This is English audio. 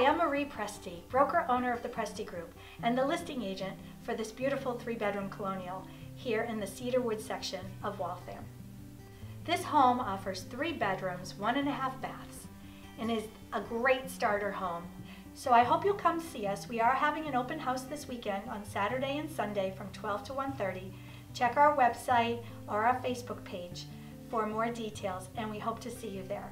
Hi, I'm Marie Presti, broker owner of the Presti Group and the listing agent for this beautiful three bedroom colonial here in the Cedarwood section of Waltham. This home offers three bedrooms, one and a half baths, and is a great starter home. So I hope you'll come see us. We are having an open house this weekend on Saturday and Sunday from 12 to 1.30. Check our website or our Facebook page for more details and we hope to see you there.